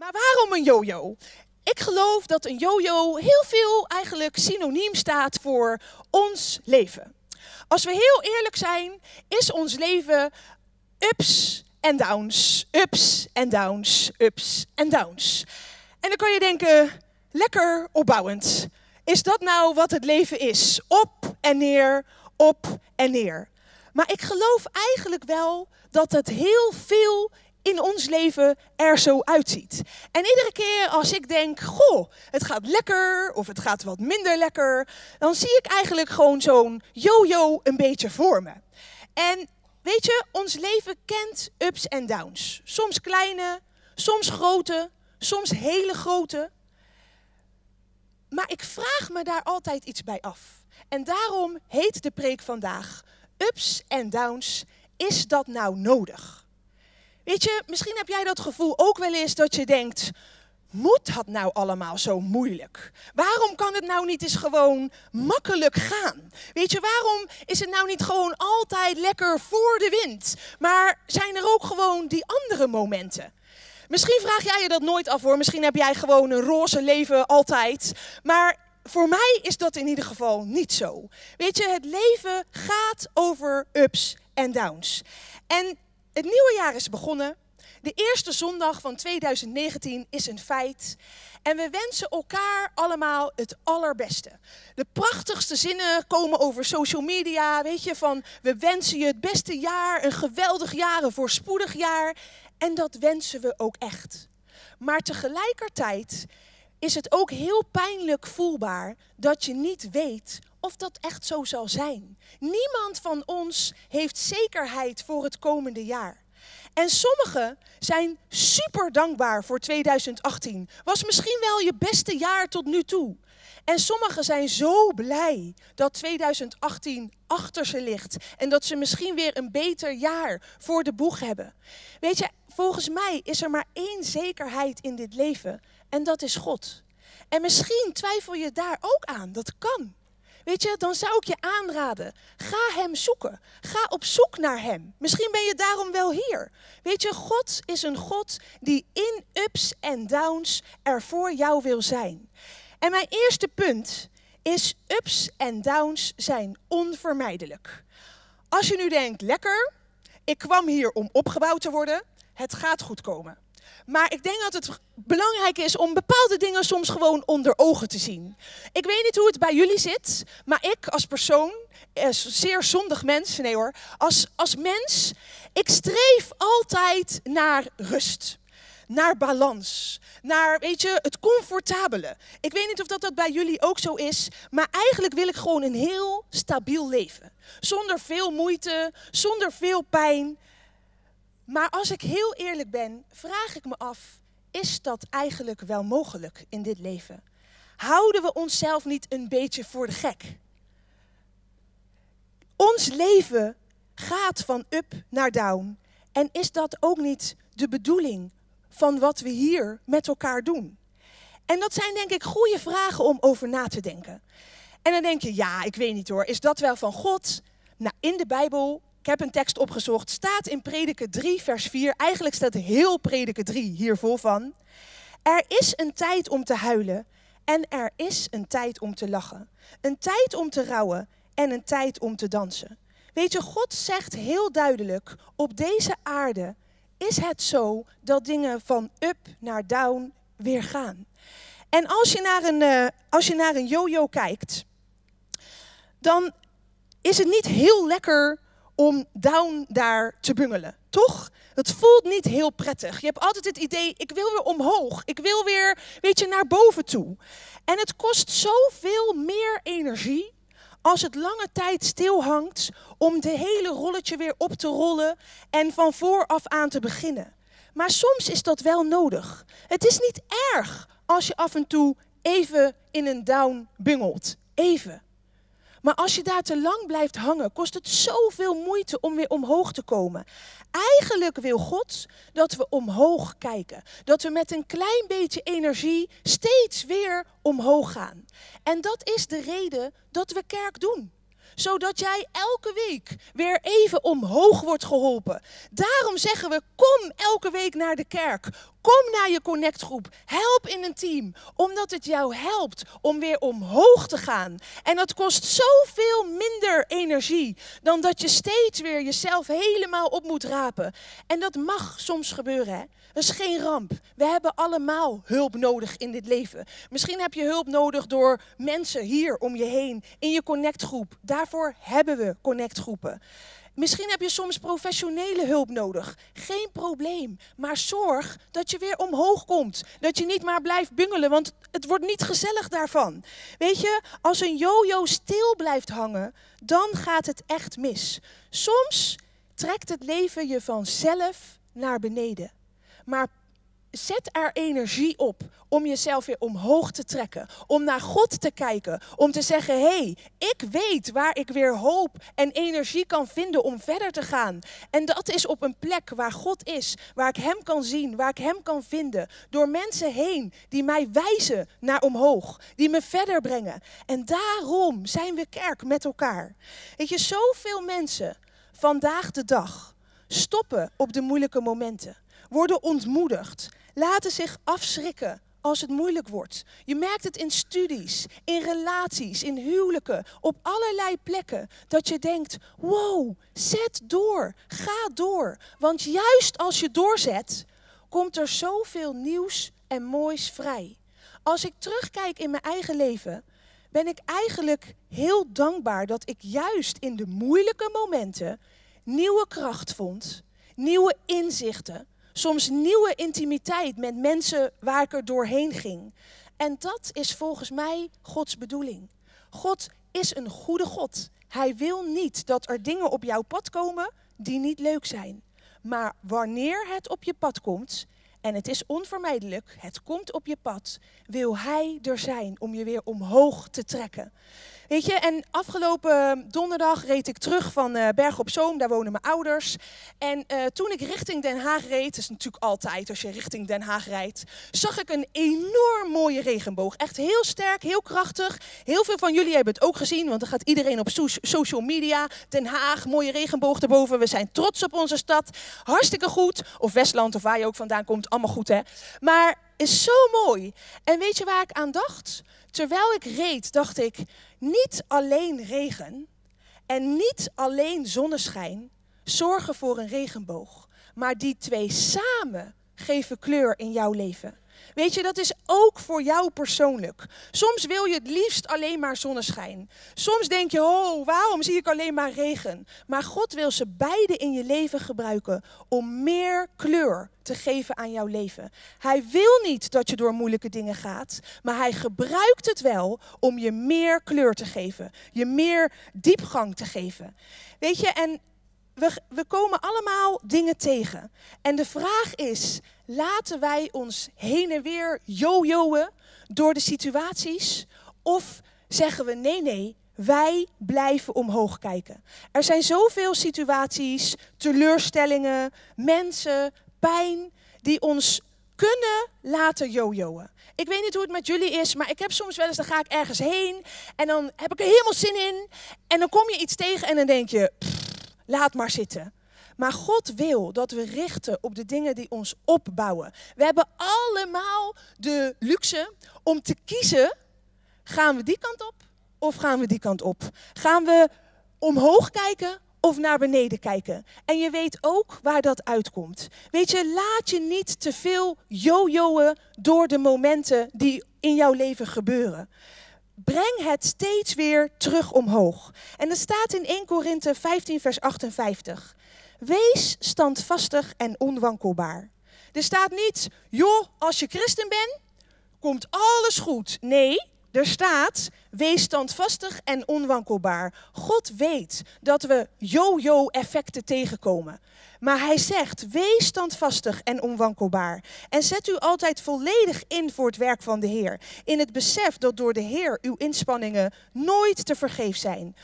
Maar waarom een yo-yo? Ik geloof dat een yo-yo heel veel eigenlijk synoniem staat voor ons leven. Als we heel eerlijk zijn, is ons leven ups en downs, ups en downs, ups en downs. En dan kan je denken, lekker opbouwend. Is dat nou wat het leven is? Op en neer, op en neer. Maar ik geloof eigenlijk wel dat het heel veel in ons leven er zo uitziet. En iedere keer als ik denk, goh, het gaat lekker of het gaat wat minder lekker, dan zie ik eigenlijk gewoon zo'n yo-yo een beetje voor me. En weet je, ons leven kent ups en downs. Soms kleine, soms grote, soms hele grote. Maar ik vraag me daar altijd iets bij af. En daarom heet de preek vandaag ups en downs. Is dat nou nodig? Weet je, misschien heb jij dat gevoel ook wel eens dat je denkt, moet dat nou allemaal zo moeilijk? Waarom kan het nou niet eens gewoon makkelijk gaan? Weet je, waarom is het nou niet gewoon altijd lekker voor de wind? Maar zijn er ook gewoon die andere momenten? Misschien vraag jij je dat nooit af hoor. Misschien heb jij gewoon een roze leven altijd. Maar voor mij is dat in ieder geval niet zo. Weet je, het leven gaat over ups en downs. En het nieuwe jaar is begonnen. De eerste zondag van 2019 is een feit. En we wensen elkaar allemaal het allerbeste. De prachtigste zinnen komen over social media. Weet je, van we wensen je het beste jaar, een geweldig jaar, een voorspoedig jaar. En dat wensen we ook echt. Maar tegelijkertijd is het ook heel pijnlijk voelbaar dat je niet weet of dat echt zo zal zijn. Niemand van ons heeft zekerheid voor het komende jaar. En sommigen zijn super dankbaar voor 2018. Was misschien wel je beste jaar tot nu toe. En sommigen zijn zo blij dat 2018 achter ze ligt en dat ze misschien weer een beter jaar voor de boeg hebben. Weet je, volgens mij is er maar één zekerheid in dit leven en dat is God. En misschien twijfel je daar ook aan, dat kan. Weet je, dan zou ik je aanraden, ga Hem zoeken. Ga op zoek naar Hem. Misschien ben je daarom wel hier. Weet je, God is een God die in ups en downs er voor jou wil zijn. En mijn eerste punt is, ups en downs zijn onvermijdelijk. Als je nu denkt, lekker, ik kwam hier om opgebouwd te worden, het gaat goed komen. Maar ik denk dat het belangrijk is om bepaalde dingen soms gewoon onder ogen te zien. Ik weet niet hoe het bij jullie zit, maar ik als persoon, eh, zeer zondig mens, nee hoor, als, als mens, ik streef altijd naar rust. Naar balans, naar, weet je, het comfortabele. Ik weet niet of dat, dat bij jullie ook zo is, maar eigenlijk wil ik gewoon een heel stabiel leven. Zonder veel moeite, zonder veel pijn, maar als ik heel eerlijk ben, vraag ik me af, is dat eigenlijk wel mogelijk in dit leven? Houden we onszelf niet een beetje voor de gek? Ons leven gaat van up naar down. En is dat ook niet de bedoeling van wat we hier met elkaar doen? En dat zijn denk ik goede vragen om over na te denken. En dan denk je, ja, ik weet niet hoor, is dat wel van God? Nou, in de Bijbel ik heb een tekst opgezocht, staat in Prediker 3, vers 4. Eigenlijk staat heel Prediker 3 hier vol van. Er is een tijd om te huilen en er is een tijd om te lachen. Een tijd om te rouwen en een tijd om te dansen. Weet je, God zegt heel duidelijk, op deze aarde is het zo dat dingen van up naar down weer gaan. En als je naar een, uh, als je naar een yo-yo kijkt, dan is het niet heel lekker om down daar te bungelen. Toch? Het voelt niet heel prettig. Je hebt altijd het idee, ik wil weer omhoog. Ik wil weer, weet je, naar boven toe. En het kost zoveel meer energie als het lange tijd stilhangt om de hele rolletje weer op te rollen en van vooraf aan te beginnen. Maar soms is dat wel nodig. Het is niet erg als je af en toe even in een down bungelt. Even. Maar als je daar te lang blijft hangen, kost het zoveel moeite om weer omhoog te komen. Eigenlijk wil God dat we omhoog kijken. Dat we met een klein beetje energie steeds weer omhoog gaan. En dat is de reden dat we kerk doen zodat jij elke week weer even omhoog wordt geholpen. Daarom zeggen we: kom elke week naar de kerk. Kom naar je connectgroep. Help in een team. Omdat het jou helpt om weer omhoog te gaan. En dat kost zoveel minder energie dan dat je steeds weer jezelf helemaal op moet rapen. En dat mag soms gebeuren. Hè? Dat is geen ramp. We hebben allemaal hulp nodig in dit leven. Misschien heb je hulp nodig door mensen hier om je heen in je connectgroep. Daarvoor hebben we connectgroepen. Misschien heb je soms professionele hulp nodig. Geen probleem. Maar zorg dat je weer omhoog komt. Dat je niet maar blijft bungelen, want het wordt niet gezellig daarvan. Weet je, als een jojo stil blijft hangen, dan gaat het echt mis. Soms trekt het leven je vanzelf naar beneden. Maar zet er energie op om jezelf weer omhoog te trekken. Om naar God te kijken. Om te zeggen, hé, hey, ik weet waar ik weer hoop en energie kan vinden om verder te gaan. En dat is op een plek waar God is. Waar ik Hem kan zien, waar ik Hem kan vinden. Door mensen heen die mij wijzen naar omhoog. Die me verder brengen. En daarom zijn we kerk met elkaar. Weet je, zoveel mensen vandaag de dag stoppen op de moeilijke momenten. Worden ontmoedigd laten zich afschrikken als het moeilijk wordt. Je merkt het in studies, in relaties, in huwelijken, op allerlei plekken. Dat je denkt, wow, zet door, ga door. Want juist als je doorzet, komt er zoveel nieuws en moois vrij. Als ik terugkijk in mijn eigen leven, ben ik eigenlijk heel dankbaar dat ik juist in de moeilijke momenten nieuwe kracht vond, nieuwe inzichten, soms nieuwe intimiteit met mensen waar ik er doorheen ging. En dat is volgens mij Gods bedoeling. God is een goede God. Hij wil niet dat er dingen op jouw pad komen die niet leuk zijn. Maar wanneer het op je pad komt, en het is onvermijdelijk, het komt op je pad, wil Hij er zijn om je weer omhoog te trekken. Weet je, en afgelopen donderdag reed ik terug van uh, Berg op Zoom, daar wonen mijn ouders. En uh, toen ik richting Den Haag reed, dat is natuurlijk altijd als je richting Den Haag rijdt, zag ik een enorm mooie regenboog. Echt heel sterk, heel krachtig. Heel veel van jullie hebben het ook gezien, want dan gaat iedereen op so social media. Den Haag, mooie regenboog erboven. We zijn trots op onze stad. Hartstikke goed. Of Westland, of waar je ook vandaan komt, allemaal goed hè. Maar is zo mooi. En weet je waar ik aan dacht? Terwijl ik reed, dacht ik, niet alleen regen en niet alleen zonneschijn zorgen voor een regenboog, maar die twee samen geven kleur in jouw leven. Weet je, dat is ook voor jou persoonlijk. Soms wil je het liefst alleen maar zonneschijn. Soms denk je, oh, waarom zie ik alleen maar regen? Maar God wil ze beide in je leven gebruiken om meer kleur te geven aan jouw leven. Hij wil niet dat je door moeilijke dingen gaat, maar hij gebruikt het wel om je meer kleur te geven, je meer diepgang te geven. Weet je, en we, we komen allemaal dingen tegen. En de vraag is, laten wij ons heen en weer jojoen door de situaties? Of zeggen we nee, nee, wij blijven omhoog kijken. Er zijn zoveel situaties, teleurstellingen, mensen, pijn, die ons kunnen laten jojoen. Ik weet niet hoe het met jullie is, maar ik heb soms wel eens, dan ga ik ergens heen en dan heb ik er helemaal zin in. En dan kom je iets tegen en dan denk je, laat maar zitten. Maar God wil dat we richten op de dingen die ons opbouwen. We hebben allemaal de luxe om te kiezen: gaan we die kant op of gaan we die kant op? Gaan we omhoog kijken of naar beneden kijken? En je weet ook waar dat uitkomt. Weet je, laat je niet te veel jojoen door de momenten die in jouw leven gebeuren breng het steeds weer terug omhoog. En er staat in 1 Korinthe 15, vers 58. Wees standvastig en onwankelbaar. Er staat niet, joh, als je christen bent, komt alles goed. Nee, er staat, wees standvastig en onwankelbaar. God weet dat we yo-yo-effecten tegenkomen. Maar hij zegt, wees standvastig en onwankelbaar. En zet u altijd volledig in voor het werk van de Heer. In het besef dat door de Heer uw inspanningen nooit te vergeef zijn.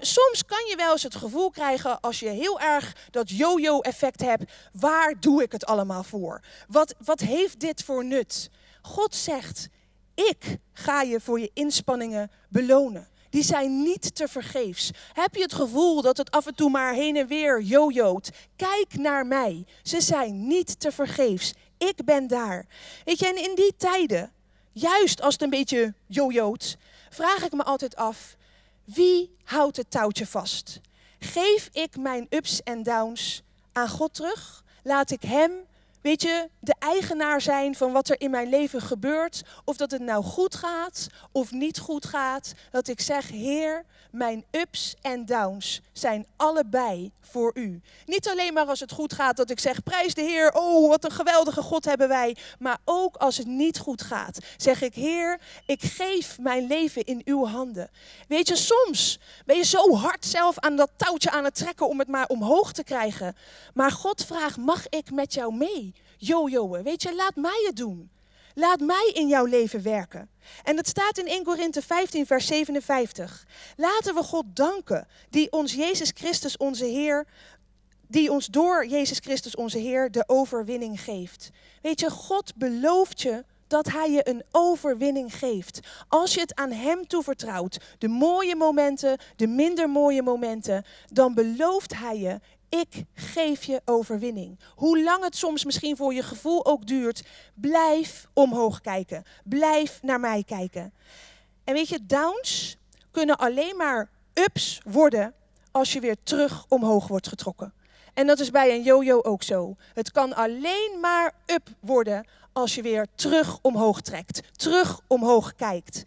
Soms kan je wel eens het gevoel krijgen als je heel erg dat yo-yo-effect hebt. Waar doe ik het allemaal voor? Wat, wat heeft dit voor nut? God zegt, ik ga je voor je inspanningen belonen. Die zijn niet te vergeefs. Heb je het gevoel dat het af en toe maar heen en weer jojoot? Kijk naar mij. Ze zijn niet te vergeefs. Ik ben daar. Weet je, en in die tijden, juist als het een beetje jojoot, vraag ik me altijd af, wie houdt het touwtje vast? Geef ik mijn ups en downs aan God terug? Laat ik Hem weet je, de eigenaar zijn van wat er in mijn leven gebeurt. Of dat het nou goed gaat of niet goed gaat. Dat ik zeg, Heer, mijn ups en downs zijn allebei voor u. Niet alleen maar als het goed gaat dat ik zeg, prijs de Heer, oh wat een geweldige God hebben wij. Maar ook als het niet goed gaat, zeg ik, Heer, ik geef mijn leven in uw handen. Weet je, soms ben je zo hard zelf aan dat touwtje aan het trekken om het maar omhoog te krijgen. Maar God vraagt, mag ik met jou mee? Jojoen, weet je, laat mij het doen. Laat mij in jouw leven werken. En dat staat in 1 Korinthe 15, vers 57. Laten we God danken, die ons Jezus Christus onze Heer, die ons door Jezus Christus onze Heer de overwinning geeft. Weet je, God belooft je dat Hij je een overwinning geeft. Als je het aan Hem toevertrouwt, de mooie momenten, de minder mooie momenten, dan belooft Hij je, ik geef je overwinning. Hoe lang het soms misschien voor je gevoel ook duurt, blijf omhoog kijken. Blijf naar mij kijken. En weet je, downs kunnen alleen maar ups worden als je weer terug omhoog wordt getrokken. En dat is bij een yo-yo ook zo. Het kan alleen maar up worden als je weer terug omhoog trekt, terug omhoog kijkt.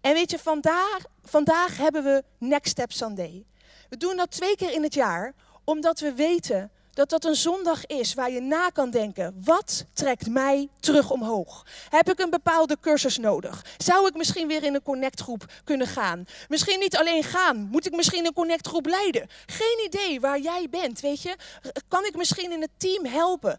En weet je, vandaag, vandaag hebben we Next Step Sunday. We doen dat twee keer in het jaar omdat we weten dat dat een zondag is waar je na kan denken. Wat trekt mij terug omhoog? Heb ik een bepaalde cursus nodig? Zou ik misschien weer in een connectgroep kunnen gaan? Misschien niet alleen gaan. Moet ik misschien een connectgroep leiden? Geen idee waar jij bent, weet je? Kan ik misschien in het team helpen?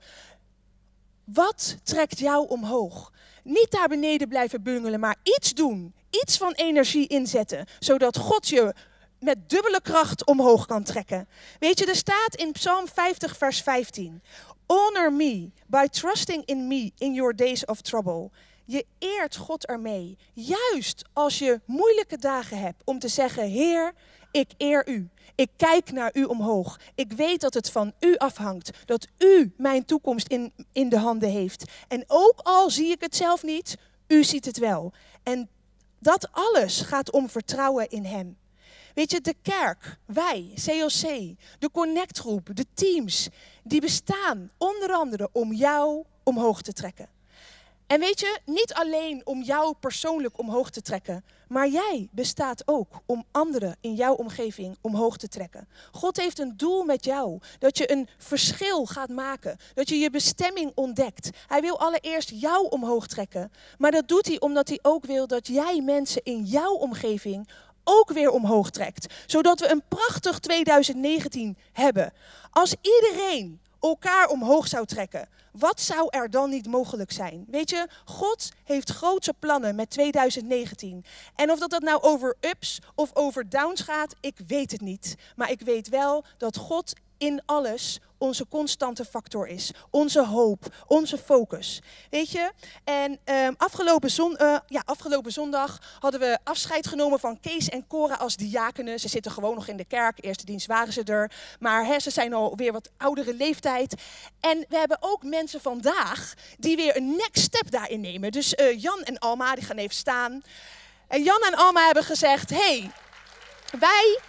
Wat trekt jou omhoog? Niet daar beneden blijven bungelen, maar iets doen. Iets van energie inzetten, zodat God je met dubbele kracht omhoog kan trekken. Weet je, er staat in Psalm 50, vers 15: Honor me by trusting in me in your days of trouble. Je eert God ermee, juist als je moeilijke dagen hebt, om te zeggen: Heer, ik eer u. Ik kijk naar u omhoog. Ik weet dat het van u afhangt. Dat u mijn toekomst in, in de handen heeft. En ook al zie ik het zelf niet, u ziet het wel. En dat alles gaat om vertrouwen in Hem. Weet je, de kerk, wij, COC, de connectgroep, de teams, die bestaan onder andere om jou omhoog te trekken. En weet je, niet alleen om jou persoonlijk omhoog te trekken, maar jij bestaat ook om anderen in jouw omgeving omhoog te trekken. God heeft een doel met jou, dat je een verschil gaat maken, dat je je bestemming ontdekt. Hij wil allereerst jou omhoog trekken, maar dat doet hij omdat hij ook wil dat jij mensen in jouw omgeving ook weer omhoog trekt. Zodat we een prachtig 2019 hebben. Als iedereen elkaar omhoog zou trekken, wat zou er dan niet mogelijk zijn? Weet je, God heeft grootse plannen met 2019. En of dat, dat nou over ups of over downs gaat, ik weet het niet. Maar ik weet wel dat God in alles onze constante factor is. Onze hoop, onze focus. Weet je? En um, afgelopen, zon, uh, ja, afgelopen zondag hadden we afscheid genomen van Kees en Cora als diakenen. Ze zitten gewoon nog in de kerk. Eerste dienst waren ze er. Maar ze zijn alweer wat oudere leeftijd. En we hebben ook mensen vandaag die weer een next step daarin nemen. Dus uh, Jan en Alma, die gaan even staan. En Jan en Alma hebben gezegd: hey, wij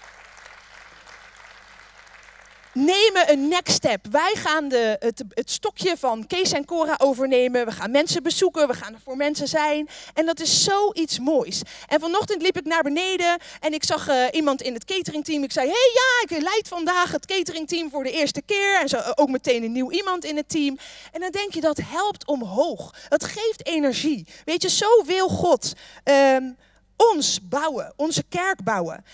nemen een next step. Wij gaan de, het, het, stokje van Kees en Cora overnemen. We gaan mensen bezoeken, we gaan er voor mensen zijn. En dat is zoiets moois. En vanochtend liep ik naar beneden en ik zag uh, iemand in het cateringteam. Ik zei, hey ja, ik leid vandaag het cateringteam voor de eerste keer. En zo, uh, ook meteen een nieuw iemand in het team. En dan denk je, dat helpt omhoog. Dat geeft energie. Weet je, zo wil God um, ons bouwen, onze kerk bouwen.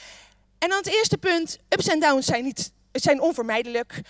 En dan het eerste punt, ups en downs zijn niet zijn onvermijdelijk.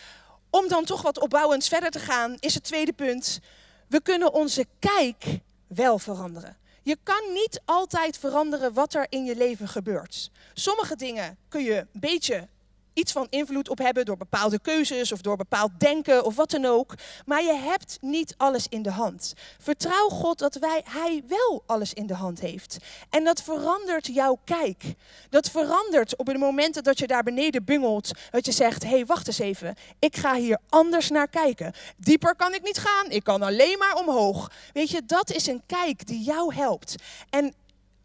Om dan toch wat opbouwends verder te gaan, is het tweede punt. We kunnen onze kijk wel veranderen. Je kan niet altijd veranderen wat er in je leven gebeurt. Sommige dingen kun je een beetje iets van invloed op hebben door bepaalde keuzes of door bepaald denken of wat dan ook. Maar je hebt niet alles in de hand. Vertrouw God dat wij, Hij wel alles in de hand heeft. En dat verandert jouw kijk. Dat verandert op de momenten dat je daar beneden bungelt. Dat je zegt, hé hey, wacht eens even. Ik ga hier anders naar kijken. Dieper kan ik niet gaan. Ik kan alleen maar omhoog. Weet je, dat is een kijk die jou helpt. En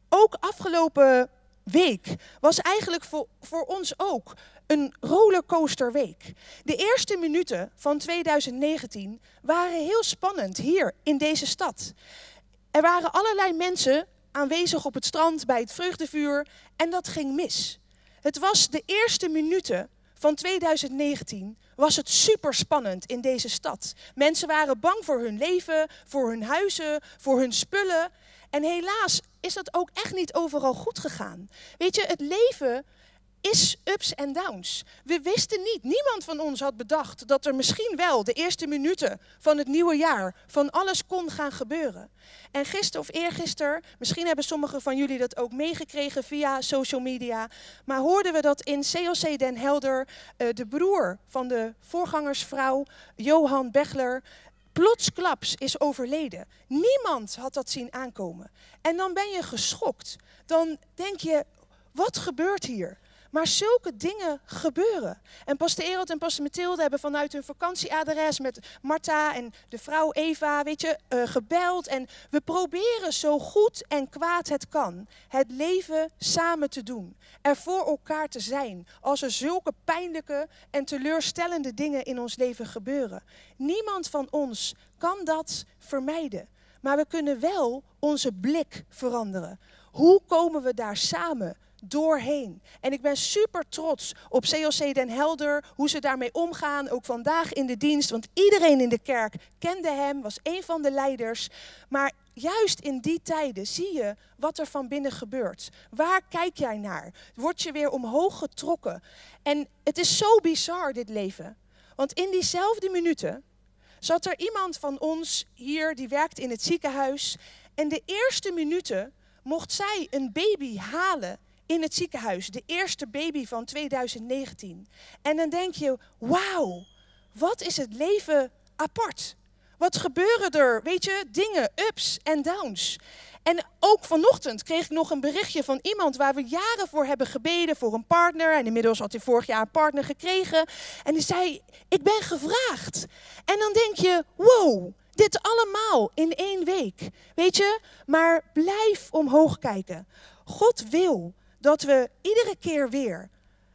ook afgelopen week was eigenlijk voor, voor ons ook een rollercoaster week. De eerste minuten van 2019 waren heel spannend hier in deze stad. Er waren allerlei mensen aanwezig op het strand bij het vreugdevuur en dat ging mis. Het was de eerste minuten van 2019 was het super spannend in deze stad. Mensen waren bang voor hun leven, voor hun huizen, voor hun spullen. En helaas is dat ook echt niet overal goed gegaan. Weet je, het leven is ups en downs. We wisten niet, niemand van ons had bedacht dat er misschien wel de eerste minuten van het nieuwe jaar van alles kon gaan gebeuren. En gisteren of eergisteren, misschien hebben sommigen van jullie dat ook meegekregen via social media, maar hoorden we dat in COC Den Helder uh, de broer van de voorgangersvrouw, Johan Bechler, plotsklaps is overleden. Niemand had dat zien aankomen. En dan ben je geschokt. Dan denk je, wat gebeurt hier? Maar zulke dingen gebeuren. En Pastor Ereld en Pastor Mathilde hebben vanuit hun vakantieadres met Marta en de vrouw Eva, weet je, uh, gebeld. En we proberen zo goed en kwaad het kan het leven samen te doen. Er voor elkaar te zijn als er zulke pijnlijke en teleurstellende dingen in ons leven gebeuren. Niemand van ons kan dat vermijden. Maar we kunnen wel onze blik veranderen. Hoe komen we daar samen doorheen. En ik ben super trots op COC Den Helder, hoe ze daarmee omgaan, ook vandaag in de dienst. Want iedereen in de kerk kende hem, was een van de leiders. Maar juist in die tijden zie je wat er van binnen gebeurt. Waar kijk jij naar? Word je weer omhoog getrokken? En het is zo bizar, dit leven. Want in diezelfde minuten zat er iemand van ons hier, die werkt in het ziekenhuis. En de eerste minuten mocht zij een baby halen in het ziekenhuis, de eerste baby van 2019. En dan denk je, wauw, wat is het leven apart? Wat gebeuren er, weet je, dingen, ups en downs. En ook vanochtend kreeg ik nog een berichtje van iemand waar we jaren voor hebben gebeden voor een partner. En inmiddels had hij vorig jaar een partner gekregen. En die zei, ik ben gevraagd. En dan denk je, wow, dit allemaal in één week. Weet je, maar blijf omhoog kijken. God wil dat we iedere keer weer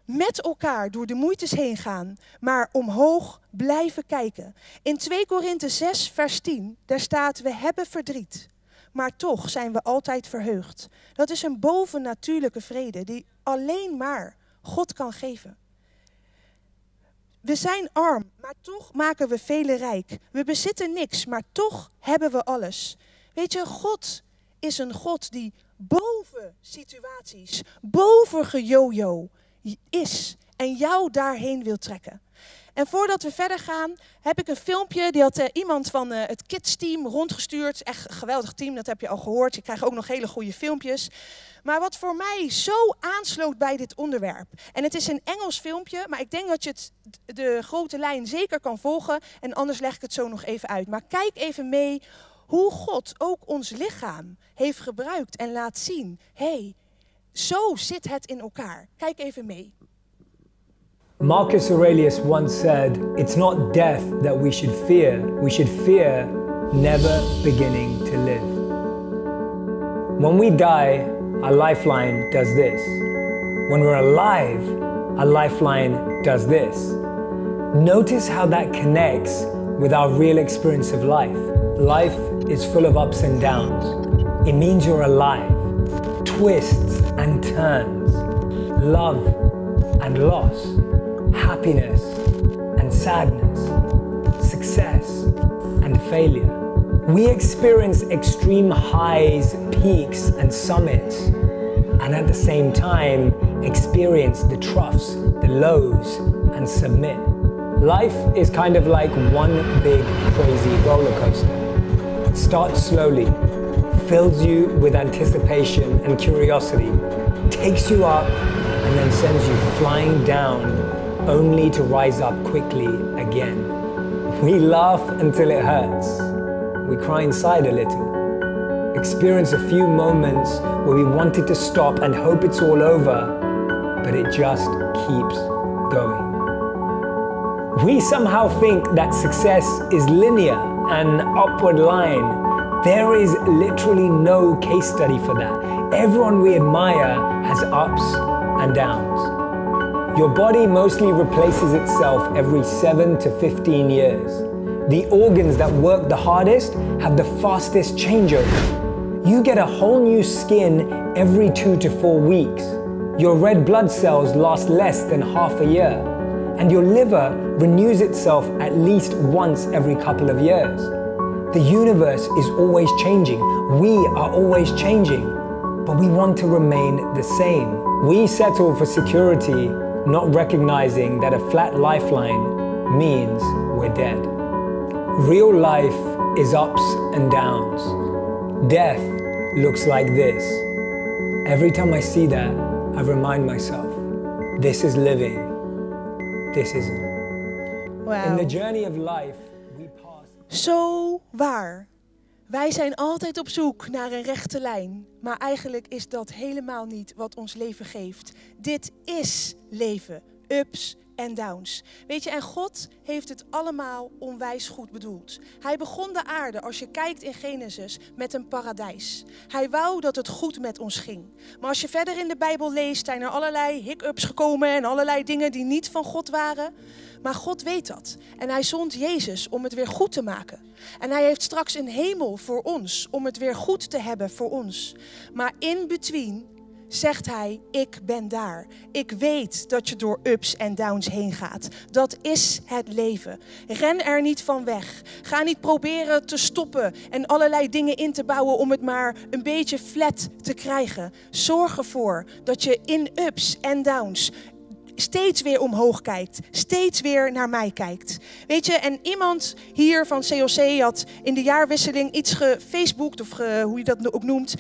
met elkaar door de moeites heen gaan, maar omhoog blijven kijken. In 2 Korinthe 6, vers 10, daar staat: We hebben verdriet, maar toch zijn we altijd verheugd. Dat is een bovennatuurlijke vrede die alleen maar God kan geven. We zijn arm, maar toch maken we velen rijk. We bezitten niks, maar toch hebben we alles. Weet je, God is een God die boven situaties, boven gejojo is en jou daarheen wil trekken. En voordat we verder gaan, heb ik een filmpje. Die had uh, iemand van uh, het Kids team rondgestuurd. Echt een geweldig team, dat heb je al gehoord. Je krijgt ook nog hele goede filmpjes. Maar wat voor mij zo aansloot bij dit onderwerp. En het is een Engels filmpje, maar ik denk dat je het, de grote lijn zeker kan volgen. En anders leg ik het zo nog even uit. Maar kijk even mee hoe God ook ons lichaam heeft gebruikt en laat zien. hey, zo zit het in elkaar. Kijk even mee. Marcus Aurelius once said, It's not death that we should fear, we should fear never beginning to live. When we die, our lifeline does this. When we're alive, our lifeline does this. Notice how that connects with our real experience of life. Life is full of ups and downs. It means you're alive. Twists and turns. Love and loss. Happiness and sadness. Success and failure. We experience extreme highs, peaks, and summits, and at the same time experience the troughs, the lows, and submit. Life is kind of like one big crazy roller coaster starts slowly, fills you with anticipation and curiosity, takes you up, and then sends you flying down only to rise up quickly again. We laugh until it hurts. We cry inside a little. Experience a few moments where we wanted to stop and hope it's all over, but it just keeps going. We somehow think that success is linear, an upward line. There is literally no case study for that. Everyone we admire has ups and downs. Your body mostly replaces itself every 7 to 15 years. The organs that work the hardest have the fastest changeover. You get a whole new skin every 2 to 4 weeks. Your red blood cells last less than half a year. And your liver renews itself at least once every couple of years. The universe is always changing. We are always changing. But we want to remain the same. We settle for security not recognizing that a flat lifeline means we're dead. Real life is ups and downs. Death looks like this. Every time I see that, I remind myself this is living, this isn't. Wauw. In the journey of life, we pass. Zo waar. Wij zijn altijd op zoek naar een rechte lijn, maar eigenlijk is dat helemaal niet wat ons leven geeft. Dit is leven, ups en downs. Weet je, en God heeft het allemaal onwijs goed bedoeld. Hij begon de aarde, als je kijkt in Genesis, met een paradijs. Hij wou dat het goed met ons ging. Maar als je verder in de Bijbel leest, zijn er allerlei hiccups gekomen en allerlei dingen die niet van God waren. Maar God weet dat. En hij zond Jezus om het weer goed te maken. En hij heeft straks een hemel voor ons, om het weer goed te hebben voor ons. Maar in between zegt hij, ik ben daar. Ik weet dat je door ups en downs heen gaat. Dat is het leven. Ren er niet van weg. Ga niet proberen te stoppen en allerlei dingen in te bouwen om het maar een beetje flat te krijgen. Zorg ervoor dat je in ups en downs steeds weer omhoog kijkt. Steeds weer naar mij kijkt. Weet je, en iemand hier van COC had in de jaarwisseling iets gefaceboekt, of hoe je dat ook noemt,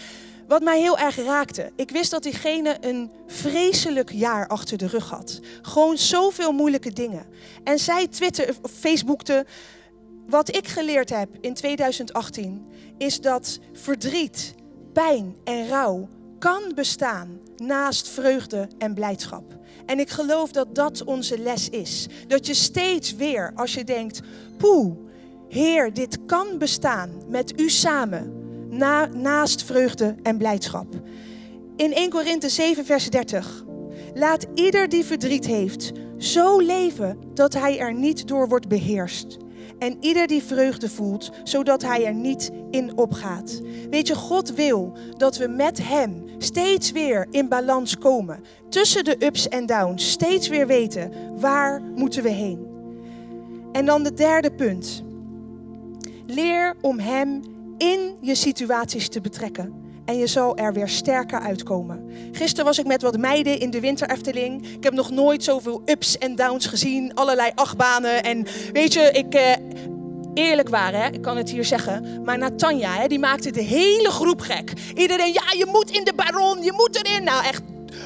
wat mij heel erg raakte. Ik wist dat diegene een vreselijk jaar achter de rug had. Gewoon zoveel moeilijke dingen. En zij twitterde of facebookte, wat ik geleerd heb in 2018, is dat verdriet, pijn en rouw kan bestaan naast vreugde en blijdschap. En ik geloof dat dat onze les is. Dat je steeds weer, als je denkt, poeh, Heer, dit kan bestaan met u samen, na, naast vreugde en blijdschap. In 1 Korinthe 7, vers 30. Laat ieder die verdriet heeft, zo leven dat hij er niet door wordt beheerst. En ieder die vreugde voelt, zodat hij er niet in opgaat. Weet je, God wil dat we met Hem steeds weer in balans komen. Tussen de ups en downs. Steeds weer weten, waar moeten we heen? En dan de derde punt. Leer om Hem in je situaties te betrekken. En je zal er weer sterker uitkomen. Gisteren was ik met wat meiden in de winter Efteling. Ik heb nog nooit zoveel ups en downs gezien. Allerlei achtbanen. En weet je, ik... Eh, eerlijk waren, hè? ik kan het hier zeggen. Maar Natanja, hè, die maakte de hele groep gek. Iedereen, ja, je moet in de baron, je moet erin. Nou, echt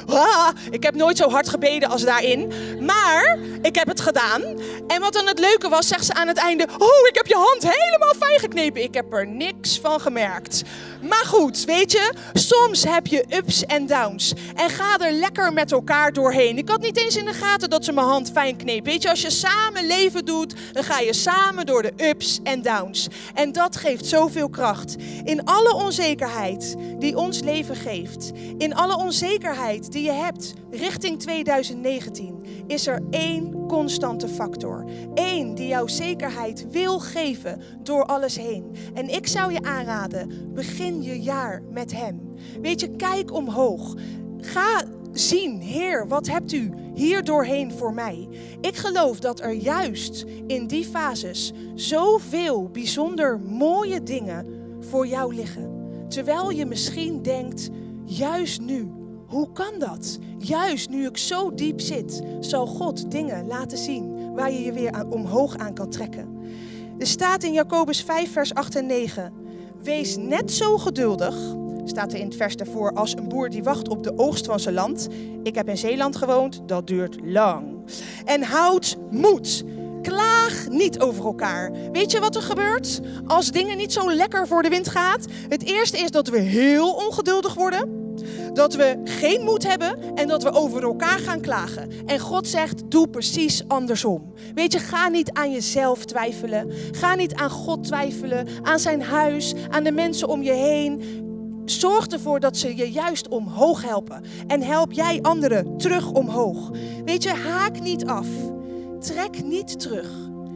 Ah, ik heb nooit zo hard gebeden als daarin. Maar ik heb het gedaan. En wat dan het leuke was, zegt ze aan het einde: Oh, ik heb je hand helemaal fijn geknepen. Ik heb er niks van gemerkt. Maar goed, weet je, soms heb je ups en downs. En ga er lekker met elkaar doorheen. Ik had niet eens in de gaten dat ze mijn hand fijn kneep. Weet je, als je samen leven doet, dan ga je samen door de ups en downs. En dat geeft zoveel kracht. In alle onzekerheid die ons leven geeft, in alle onzekerheid die je hebt richting 2019, is er één constante factor. Eén die jouw zekerheid wil geven door alles heen. En ik zou je aanraden, begin je jaar met Hem. Weet je, kijk omhoog. Ga zien, Heer, wat hebt u hier doorheen voor mij? Ik geloof dat er juist in die fases zoveel bijzonder mooie dingen voor jou liggen. Terwijl je misschien denkt, juist nu, hoe kan dat? Juist nu ik zo diep zit, zal God dingen laten zien waar je je weer omhoog aan kan trekken. Er staat in Jacobus 5, vers 8 en 9. Wees net zo geduldig, staat er in het vers daarvoor, als een boer die wacht op de oogst van zijn land. Ik heb in Zeeland gewoond, dat duurt lang. En houd moed. Klaag niet over elkaar. Weet je wat er gebeurt als dingen niet zo lekker voor de wind gaat? Het eerste is dat we heel ongeduldig worden dat we geen moed hebben en dat we over elkaar gaan klagen. En God zegt, doe precies andersom. Weet je, ga niet aan jezelf twijfelen. Ga niet aan God twijfelen, aan zijn huis, aan de mensen om je heen. Zorg ervoor dat ze je juist omhoog helpen. En help jij anderen terug omhoog. Weet je, haak niet af. Trek niet terug.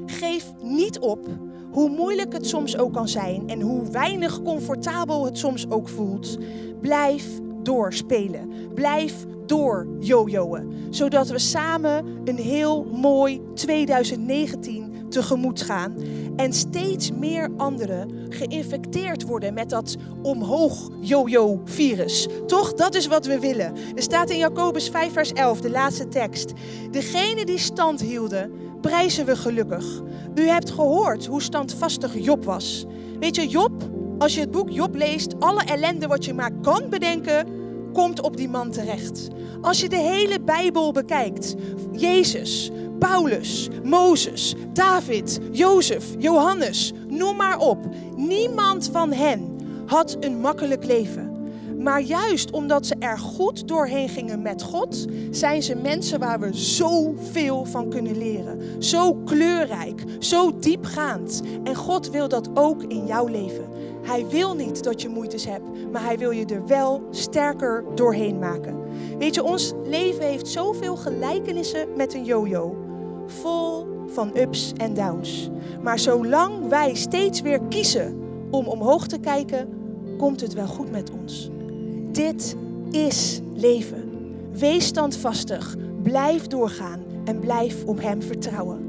Geef niet op. Hoe moeilijk het soms ook kan zijn en hoe weinig comfortabel het soms ook voelt. Blijf doorspelen. Blijf door jojoen. Zodat we samen een heel mooi 2019 tegemoet gaan. En steeds meer anderen geïnfecteerd worden met dat omhoog jojo-virus. Toch? Dat is wat we willen. Er staat in Jacobus 5, vers 11, de laatste tekst. Degene die stand hielden, prijzen we gelukkig. U hebt gehoord hoe standvastig Job was. Weet je, Job als je het boek Job leest, alle ellende wat je maar kan bedenken, komt op die man terecht. Als je de hele Bijbel bekijkt, Jezus, Paulus, Mozes, David, Jozef, Johannes, noem maar op. Niemand van hen had een makkelijk leven. Maar juist omdat ze er goed doorheen gingen met God, zijn ze mensen waar we zoveel van kunnen leren. Zo kleurrijk, zo diepgaand. En God wil dat ook in jouw leven. Hij wil niet dat je moeites hebt, maar hij wil je er wel sterker doorheen maken. Weet je, ons leven heeft zoveel gelijkenissen met een yo-yo. Vol van ups en downs. Maar zolang wij steeds weer kiezen om omhoog te kijken, komt het wel goed met ons. Dit is leven. Wees standvastig, blijf doorgaan en blijf op Hem vertrouwen.